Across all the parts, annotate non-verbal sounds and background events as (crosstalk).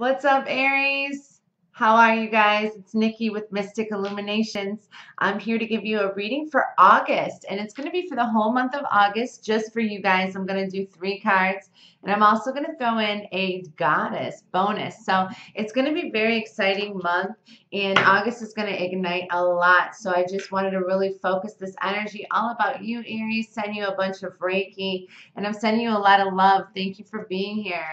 What's up, Aries? How are you guys? It's Nikki with Mystic Illuminations. I'm here to give you a reading for August, and it's going to be for the whole month of August, just for you guys. I'm going to do three cards, and I'm also going to throw in a goddess bonus. So it's going to be a very exciting month, and August is going to ignite a lot. So I just wanted to really focus this energy all about you, Aries. Send you a bunch of Reiki, and I'm sending you a lot of love. Thank you for being here.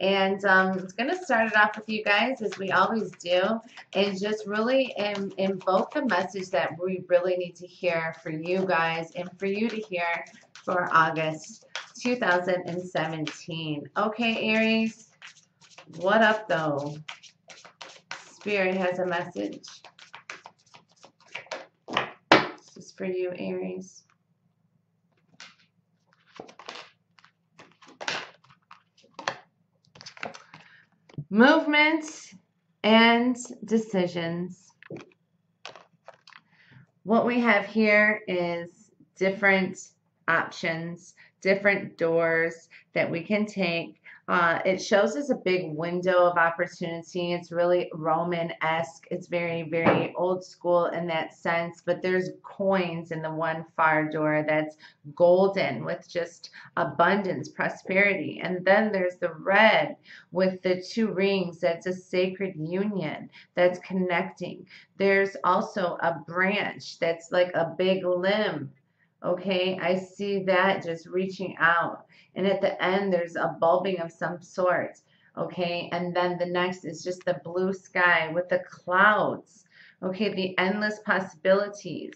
And um, it's going to start it off with you guys, as we always do, and just really Im invoke the message that we really need to hear for you guys and for you to hear for August 2017. Okay, Aries, what up, though? Spirit has a message. This is for you, Aries. Movement and decisions. What we have here is different options, different doors that we can take uh, it shows us a big window of opportunity. It's really Roman-esque. It's very, very old school in that sense. But there's coins in the one far door that's golden with just abundance, prosperity. And then there's the red with the two rings. That's a sacred union that's connecting. There's also a branch that's like a big limb Okay, I see that just reaching out. And at the end, there's a bulbing of some sort. Okay, and then the next is just the blue sky with the clouds. Okay, the endless possibilities.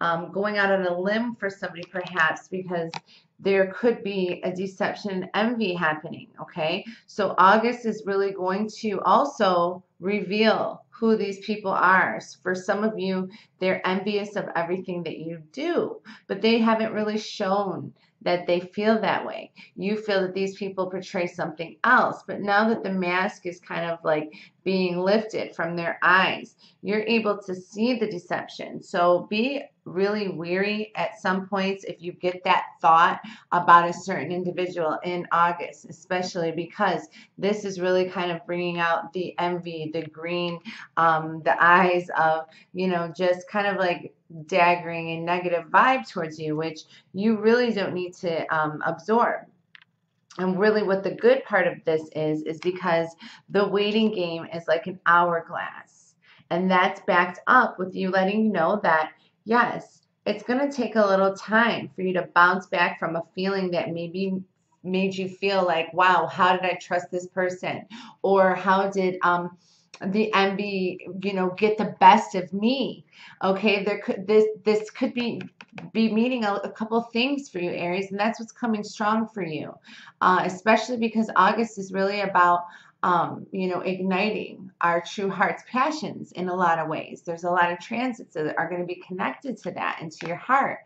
Um, going out on a limb for somebody perhaps because there could be a deception envy happening okay so August is really going to also reveal who these people are. For some of you, they're envious of everything that you do, but they haven't really shown that they feel that way. You feel that these people portray something else, but now that the mask is kind of like being lifted from their eyes, you're able to see the deception. So be really weary at some points if you get that thought about a certain individual in August, especially because this is really kind of bringing out the envy, the green, um, the eyes of, you know, just kind of like daggering a negative vibe towards you, which you really don't need to um, absorb. And really what the good part of this is, is because the waiting game is like an hourglass. And that's backed up with you letting you know that yes, it's going to take a little time for you to bounce back from a feeling that maybe made you feel like, wow, how did I trust this person? Or how did um, the envy, you know, get the best of me? Okay, there could this this could be be meaning a, a couple things for you, Aries, and that's what's coming strong for you, uh, especially because August is really about um, you know, igniting our true heart's passions in a lot of ways. There's a lot of transits that are going to be connected to that into your heart.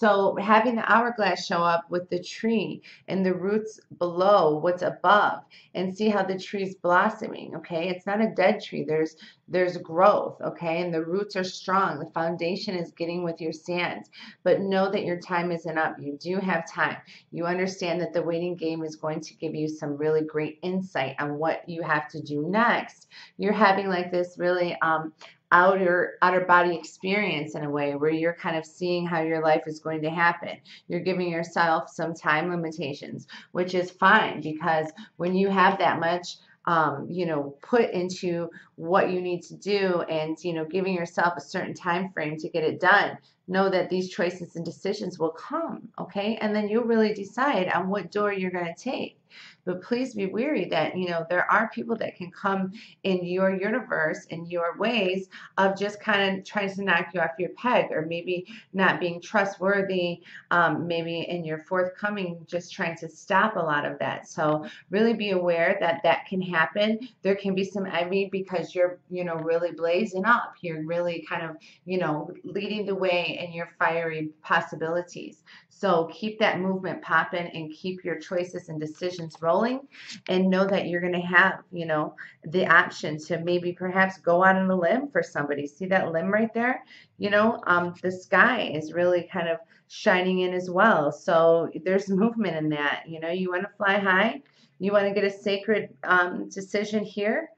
So having the hourglass show up with the tree and the roots below what's above and see how the tree's blossoming, okay? It's not a dead tree. There's there's growth, okay? And the roots are strong. The foundation is getting with your sands. But know that your time isn't up. You do have time. You understand that the waiting game is going to give you some really great insight on what you have to do next. You're having like this really um, outer outer body experience in a way where you're kind of seeing how your life is going to happen. You're giving yourself some time limitations, which is fine because when you have that much um, you know, put into what you need to do and, you know, giving yourself a certain time frame to get it done, know that these choices and decisions will come, okay? And then you'll really decide on what door you're going to take. But please be weary that, you know, there are people that can come in your universe, in your ways of just kind of trying to knock you off your peg or maybe not being trustworthy, um, maybe in your forthcoming, just trying to stop a lot of that. So really be aware that that can happen. There can be some envy because you're, you know, really blazing up. You're really kind of, you know, leading the way in your fiery possibilities. So keep that movement popping and keep your choices and decisions rolling and know that you're going to have, you know, the option to maybe perhaps go out on a limb for somebody. See that limb right there? You know, um, the sky is really kind of shining in as well. So there's (laughs) movement in that. You know, you want to fly high, You want to get a sacred um, decision here?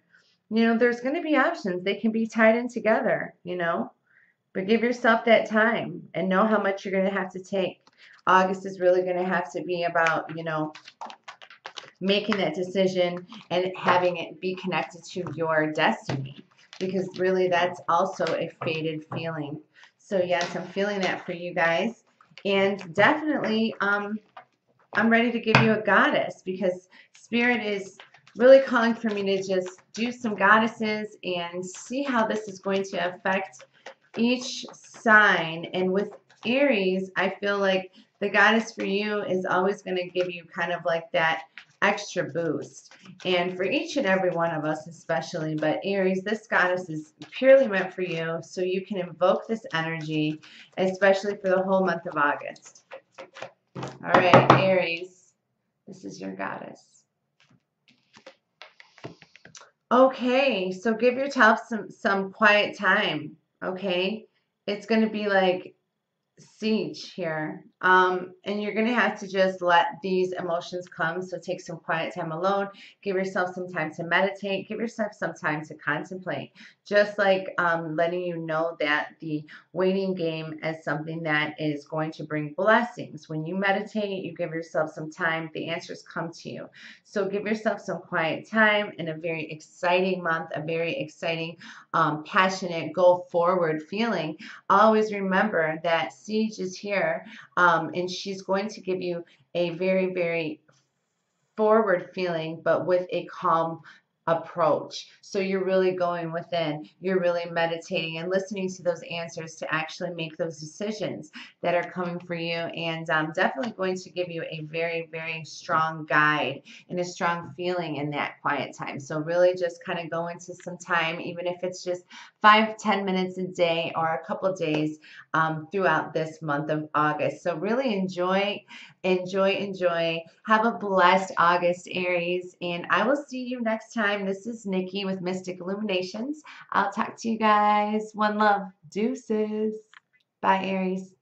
You know, there's going to be options. They can be tied in together, you know. But give yourself that time and know how much you're going to have to take. August is really going to have to be about, you know, making that decision and having it be connected to your destiny because really that's also a faded feeling. So yes, I'm feeling that for you guys. And definitely, um, I'm ready to give you a goddess because Spirit is really calling for me to just do some goddesses and see how this is going to affect each sign. And with Aries, I feel like the goddess for you is always going to give you kind of like that extra boost. And for each and every one of us especially, but Aries, this goddess is purely meant for you, so you can invoke this energy, especially for the whole month of August. All right, Aries, this is your goddess. Okay, so give yourself some, some quiet time, okay? It's going to be like Sige here. Um, and you're going to have to just let these emotions come. So take some quiet time alone. Give yourself some time to meditate. Give yourself some time to contemplate. Just like um, letting you know that the waiting game is something that is going to bring blessings. When you meditate, you give yourself some time. The answers come to you. So give yourself some quiet time in a very exciting month, a very exciting, um, passionate, go forward feeling. Always remember that Sige is here. Um, and she's going to give you a very, very forward feeling, but with a calm approach. So you're really going within, you're really meditating and listening to those answers to actually make those decisions that are coming for you. And I'm definitely going to give you a very, very strong guide and a strong feeling in that quiet time. So really just kind of go into some time, even if it's just five, ten minutes a day or a couple days um, throughout this month of August. So really enjoy, enjoy, enjoy. Have a blessed August, Aries. And I will see you next time time. This is Nikki with Mystic Illuminations. I'll talk to you guys. One love. Deuces. Bye, Aries.